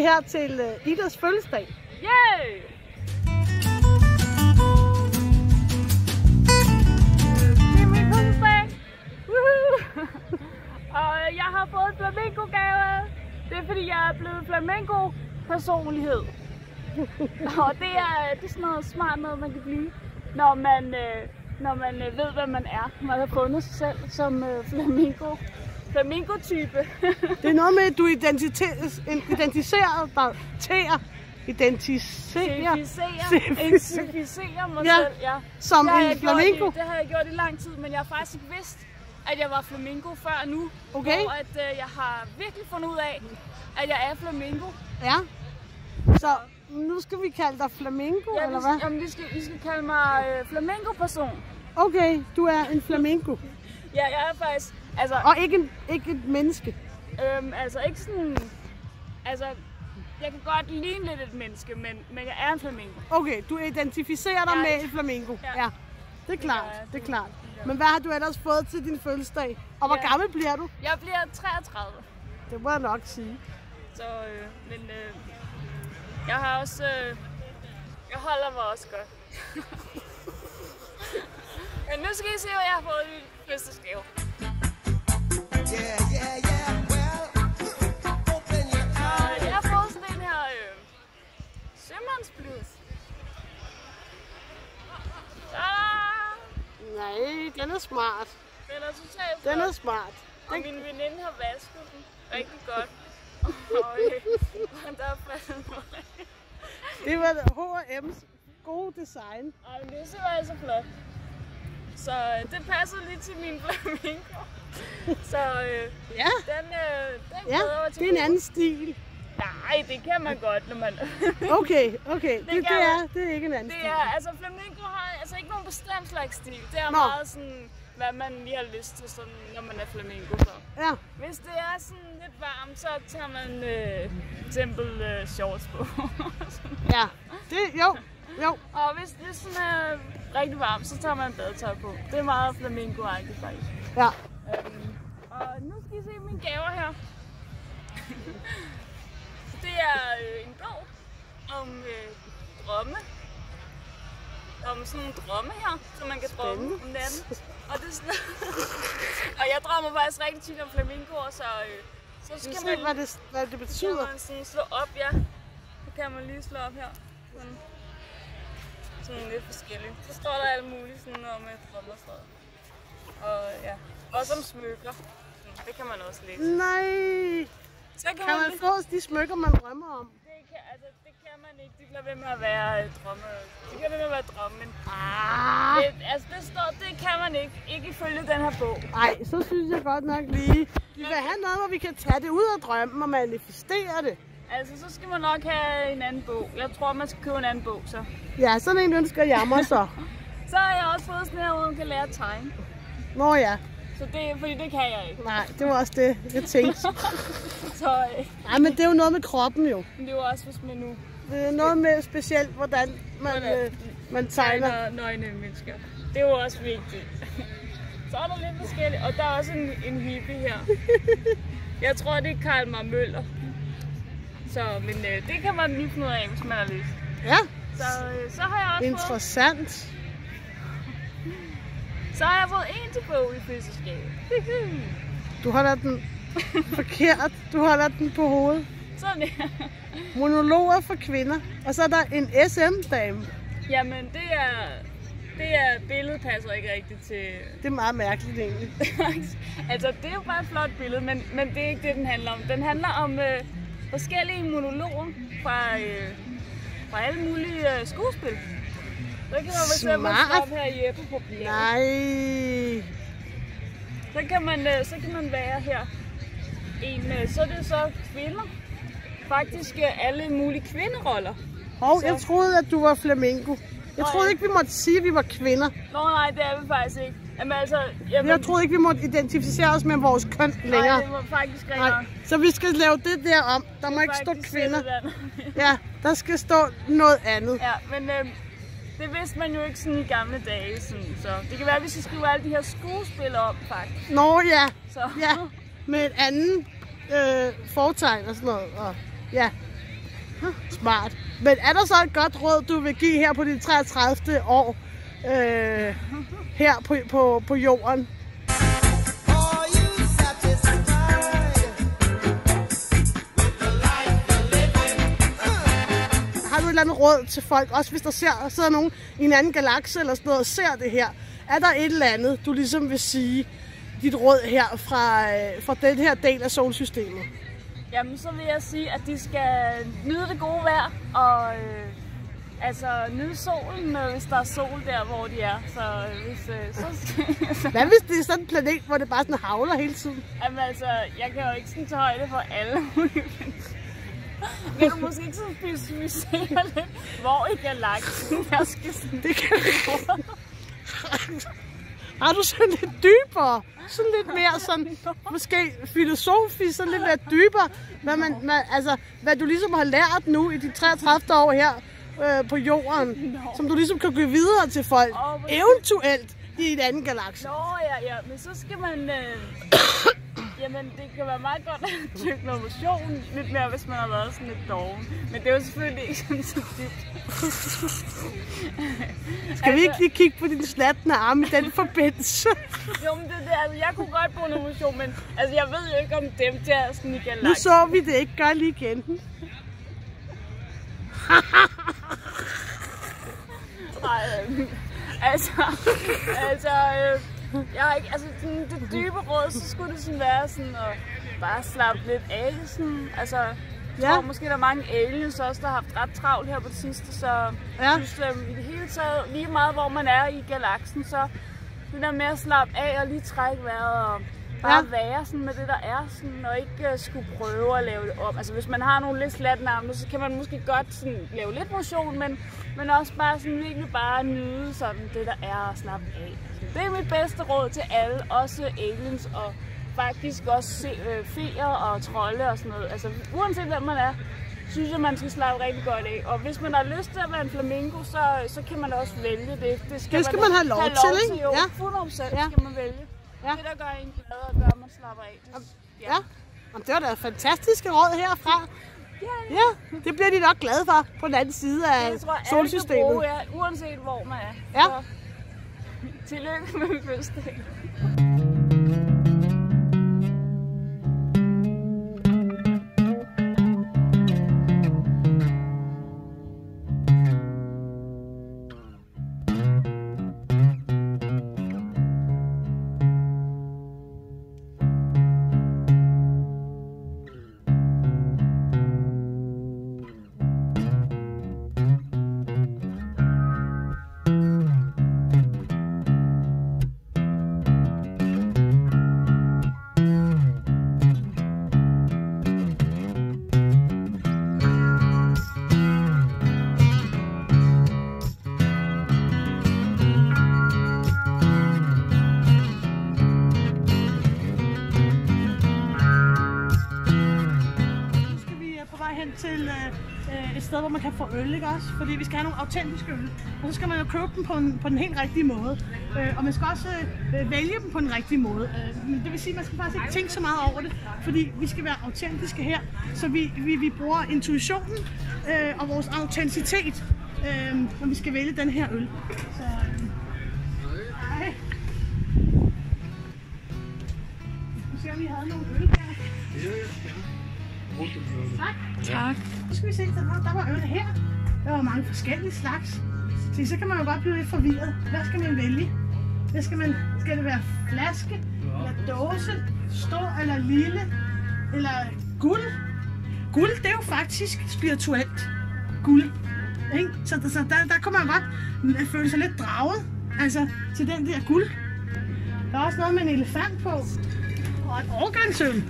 her til uh, Idas fødselsdag. Yay! Det er min fødselsdag! Woohoo! Og jeg har fået flamingo-gave. Det er fordi, jeg er blevet flamingo-personlighed. Og det er, det er sådan noget smart noget, man kan blive, når man, øh, når man øh, ved, hvad man er. Man har fundet sig selv som øh, flamingo. Flamingo-type. Det er noget med, at du identificerer dig til at identificere Certificere, identificere mig Ja. selv, ja. som Det en flamingo. i, det har jeg gjort i lang tid, men jeg har faktisk ikke vidst, at jeg var flamingo før nu. Okay. Hvor at, øh, jeg har virkelig fundet ud af, at jeg er flamingo. Ja. Så nu skal vi kalde dig flamingo, Ja, eller hvad? jamen, vi, skal, vi skal kalde mig øh, flamingo-person. Okay, du er en flamingo. Ja, jeg er faktisk, altså, Og ikke, en, ikke et menneske. øhm, altså ikke sådan, altså, jeg kan godt ligne lidt et menneske, men, men jeg er en flamingo. Okay, du identificerer dig Ja. med et flamingo. Ja. Ja. Det er klart, jeg. det er klart. Men hvad har du ellers fået til din fødselsdag? Og hvor Ja. gammel bliver du? Jeg bliver 33. Det må jeg nok sige. Så, øh, men øh, jeg har også, øh, jeg holder mig også godt. men nu skal I se, hvad jeg har fået i fødselsdagsgave. Nej, den er smart. den er totalt Den er smart. Og min veninde har vasket den rigtig godt. Og øh, der er faldet noget. Det var H&M's gode design. Ej, men det er simpelthen så flot. Så øh, det passer lige til min flamingo. Så øh, Ja, den, øh, den ja, mig til. det er en anden stil. Nej, det kan man godt, når man... Okay, okay. Det, det, kan er, det er ikke en anden det stil. er, altså flamingo har altså ikke nogen bestemt slags stil. Det er Nå. meget sådan, hvad man lige har lyst til, sådan, når man er flamingo. Så. Ja, Hvis det er sådan lidt varmt, så tager man øh, eksempel øh, shorts på. ja. Det, jo, jo. Og hvis det sådan er rigtig varmt, så tager man badetøj på. Det er meget flamingo-agtigt faktisk. Ja. Øhm, og nu skal I se mine gaver her. det er øh, en bog om øh, drømme. Om sådan nogle drømme her, som man kan drømme om natten. Og, det er sådan, og jeg drømmer faktisk rigtig tit om flamingoer, så, øh, så Skal vi se, man, hvad det, hvad det kan betyder? man sådan slå op, ja. Så kan man lige slå op her. Sådan, sådan lidt forskelligt. Så står der alt muligt sådan om et drømme og sådan noget. Og ja, også om smykker. Sådan, Det kan man også læse. Nej. Så kan, Kan man lige- få de smykker, man drømmer om? det kan, altså, det kan man ikke. Det bliver ved med at være øh, drømme. Det bliver ved med at være drømme, men Ah. det, altså, det står, det kan man ikke. Ikke ifølge den her bog. Ej, så synes jeg godt nok lige. Vi vil have noget, hvor vi kan tage det ud af drømmen og manifestere det. Altså, så skal man nok have en anden bog. Jeg tror, man skal købe en anden bog, så. Ja, sådan en ønsker jeg mig så. Så har jeg også fået sådan her, hvor man kan lære at tegne. Nå ja, Så det, fordi det kan jeg ikke. nej, det var også det, jeg tænkte. Så øh, Nej, men det er jo noget med kroppen jo. men det er jo også, hvis man nu Det er noget med specielt, hvordan man, øh, man tegner. tegner nøgne mennesker. Det er jo også vigtigt. Så er der lidt forskelligt. Og der er også en, en hippie her. Jeg tror, det er Karl Mar Møller. Så, men øh, det kan man lige finde ud af, hvis man har lyst. Ja, Så, øh, så har jeg også fået, interessant. Så har jeg fået en til bog i fødselsgave. Du holder den forkert. Du holder den på hovedet. Sådan her. Monologer for kvinder. Og så er der en SM-dame. Jamen, det er, det er, billedet passer ikke rigtigt til... Det er meget mærkeligt egentlig. altså, det er jo bare et flot billede, men, men det er ikke det, den handler om. Den handler om øh, forskellige monologer fra, øh, fra alle mulige øh, skuespil. Så kan man for eksempel Smart. slå op her i Jeppe på bjerget. Nej. Så kan man, øh, så kan man være her. En, øh, så er det så kvinder. Faktisk øh, alle mulige kvinderoller. Hov, Så- jeg troede, at du var flamingo. Jeg troede ikke, vi måtte sige, at vi var kvinder. Nå nej, det er vi faktisk ikke. Jamen altså, jamen, Jeg troede ikke, vi måtte identificere os med vores køn nej, længere. det var faktisk rigtig Nej. nok. Så vi skal lave det der om. Der Det må ikke stå kvinder. Ja, der skal stå noget andet. Ja, men øh, det vidste man jo ikke sådan i gamle dage. Sådan, så det kan være, at vi skal skrive alle de her skuespil om, faktisk. Nå ja, Så, ja. Med et andet øh, fortegn og sådan noget. Og, ja, Smart. Men er der så et godt råd, du vil give her på dit 33. år? Øh, her på, på, på jorden? Eller andet råd til folk, også hvis der ser, sidder nogen i en anden galakse eller sådan noget og ser det her? Er der et eller andet, du ligesom vil sige, dit råd her fra, øh, fra den her del af solsystemet? Jamen, så vil jeg sige, at de skal nyde det gode vejr, og øh, altså nyde solen, hvis der er sol der, hvor de er. Så øh, hvis, øh, så skal, Hvad hvis det er sådan en planet, hvor det bare sådan havler hele tiden? Jamen altså, jeg kan jo ikke sådan tage højde for alle Kan du måske ikke sådan specificere lidt, hvor i galaksen jeg skal sådan... Det kan Har du sådan lidt dybere? Sådan lidt mere sådan, måske filosofisk, sådan lidt mere dybere, hvad, man, man, altså, hvad du ligesom har lært nu i de 33 år her øh, på jorden, som du ligesom kan give videre til folk, hvor- eventuelt i et andet galakse. Nå ja, ja, men så skal man... Øh, jamen, det kan være meget godt at dyrke noget motion, lidt mere, hvis man har været sådan lidt doven. Men det er jo selvfølgelig ikke sådan så dybt. Skal vi ikke lige kigge på din slattende arm i den forbindelse? Jo, men det, det, altså, jeg kunne godt bruge noget motion, men altså, jeg ved jo ikke om dem der sådan i Nu så vi det ikke. Gør lige igen. Øh, altså, altså, øh, jeg har ikke, altså, sådan, det dybe råd, så skulle det sådan være sådan at bare slappe lidt af, sådan, altså, jeg Ja. tror måske, der er mange aliens også, der har haft ret travlt her på det sidste, så Ja. jeg synes, øh, i det hele taget, lige meget hvor man er i galaksen, så det der med at slappe af og lige trække vejret og bare Ja. være sådan med det, der er, sådan, og ikke uh, skulle prøve at lave det om. Altså hvis man har nogle lidt slatte arme, så kan man måske godt sådan, lave lidt motion, men, men også bare sådan virkelig bare nyde sådan det, der er og slappe af. Det er mit bedste råd til alle, også aliens og faktisk også se, øh, feer og trolde og sådan noget. Altså uanset hvem man er, synes jeg, man skal slappe rigtig godt af. Og hvis man har lyst til at være en flamingo, så, så kan man også vælge det. Det skal, Det skal man have lov til, ikke? Jo, Ja. 100% Ja. skal man vælge. Ja. Ja. Det, der gør en glad og gør, at man slapper af. Det, Ja. Jamen, det var da fantastiske råd herfra. Ja, Ja, det bliver de nok glade for på den anden side af jeg tror, alle kan solsystemet. bruge, ja, uanset hvor man er. Ja. Så, Tillykke med fødselsdagen. Øh, et sted, hvor man kan få øl, ikke også? Fordi vi skal have nogle autentiske øl. Og så skal man jo købe dem på, en, på den helt rigtige måde. Øh, og man skal også øh, vælge dem på den rigtige måde. Øh, men det vil sige, at man skal faktisk ikke tænke så meget over det, fordi vi skal være autentiske her. Så vi, vi, vi bruger intuitionen øh, og vores autenticitet, øh, når vi skal vælge den her øl. Så, øh, hej. Nu ser vi, havde nogle øl her. Tak. Tak. Nu skal vi se, der var, der var øl her. Der var mange forskellige slags. Så, så kan man jo godt blive lidt forvirret. Hvad skal man vælge? Hvad skal, man, skal det være flaske, eller dåse, stor eller lille, eller guld? Guld, det er jo faktisk spirituelt. Guld. Ikke? Så, så der, der kunne man godt føle sig lidt draget altså, til den der guld. Der er også noget med en elefant på. Og et årgangsøl.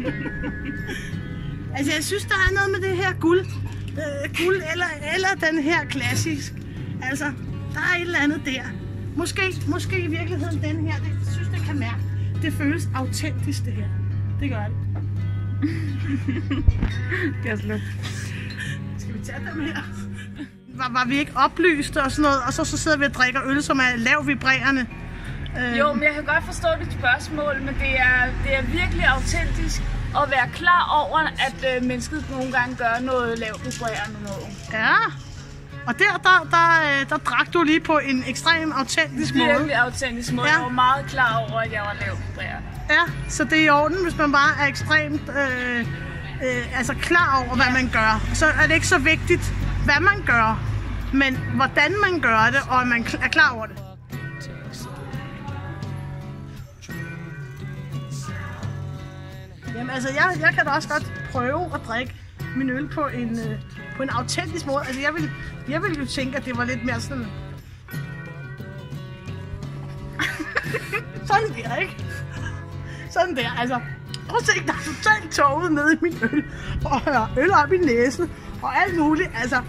Altså, jeg synes, der er noget med det her guld. Øh, guld eller, eller den her klassisk. Altså, der er et eller andet der. Måske, måske i virkeligheden den her. Det, jeg synes, det kan mærke. Det føles autentisk, det her. Det gør det. Det er slut. Skal vi tage dem her? Var, var vi ikke oplyste og sådan noget, og så, så sidder vi og drikker øl, som er lav vibrerende. Øh, Jo, men jeg kan godt forstå dit spørgsmål, men det er, det er virkelig autentisk. Og være klar over, at øh, mennesket nogle gange gør noget lavt vibrerende noget. Ja. Og der, der, der, øh, der drak du lige på en ekstrem autentisk måde. Virkelig autentisk måde. Ja. Ja. Jeg var meget klar over, at jeg var lavt vibrerende. Ja, så det er i orden, hvis man bare er ekstremt øh, øh, altså klar over, hvad man gør. Så er det ikke så vigtigt, hvad man gør, men hvordan man gør det, og at man er klar over det. Jamen altså, jeg, jeg kan da også godt prøve at drikke min øl på en, øh, på en autentisk måde. Altså, jeg ville, jeg ville jo tænke, at det var lidt mere sådan... sådan der, ikke? Sådan der, altså. Prøv at se, der er totalt toget nede i min øl. Og jeg øl op i næsen. Og alt muligt, altså.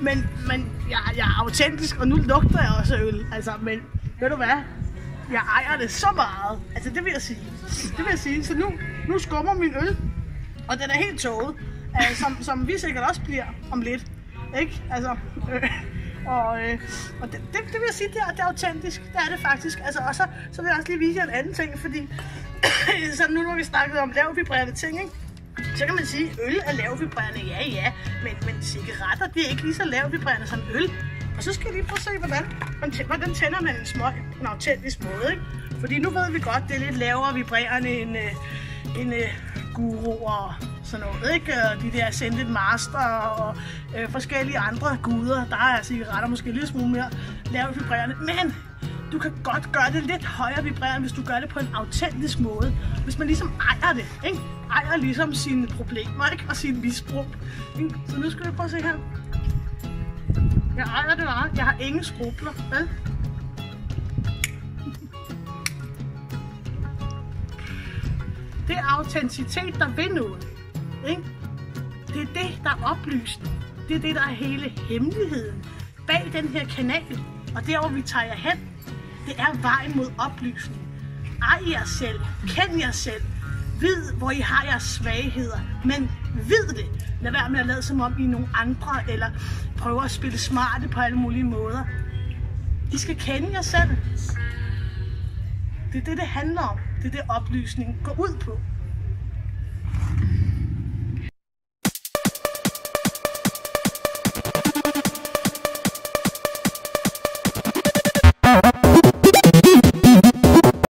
Men, men jeg, jeg er autentisk, og nu lugter jeg også øl. Altså, men ved du hvad? Jeg ejer det så meget. Altså, det vil jeg sige. Det vil jeg sige. Så nu, nu skummer min øl. Og den er helt tåget, Øh, som, som vi sikkert også bliver om lidt. Ikke? Altså, øh, og, øh, og det, det, det, vil jeg sige, det er, det er autentisk. Det er det faktisk. Altså, og så, så vil jeg også lige vise jer en anden ting, fordi så nu når vi snakket om lavvibrerende ting, ikke? så kan man sige, at øl er lavvibrerende, ja ja, men, men cigaretter, det er ikke lige så lavvibrerende som øl. Og så skal jeg lige prøve at se, hvordan, man tæ- hvordan tænder man en smøg på en autentisk måde, ikke? Fordi nu ved vi godt, det er lidt lavere vibrerende end, øh, end øh, guru og sådan noget, ikke? Og de der Ascended Master og øh, forskellige andre guder, der er altså, cigaretter måske lidt smule mere lavt vibrerende. Men du kan godt gøre det lidt højere vibrerende, hvis du gør det på en autentisk måde. Hvis man ligesom ejer det, ikke? Ejer ligesom sine problemer, ikke? Og sin misbrug. Ikke? Så nu skal vi prøve at se her. Jeg ejer det bare. Jeg har ingen skrubler, vel? Det er autenticitet, der vil noget. Ikke? Det er det, der er oplysende. Det er det, der er hele hemmeligheden bag den her kanal. Og der, hvor vi tager jer hen, det er vejen mod oplysning. Ej jer selv. Kend jer selv. Vid, hvor I har jeres svagheder. Men vid det. Lad være med at lade som om I er nogle andre, eller prøve at spille smarte på alle mulige måder. I skal kende jer selv. Det er det, det handler om. Det er det, oplysning går ud på.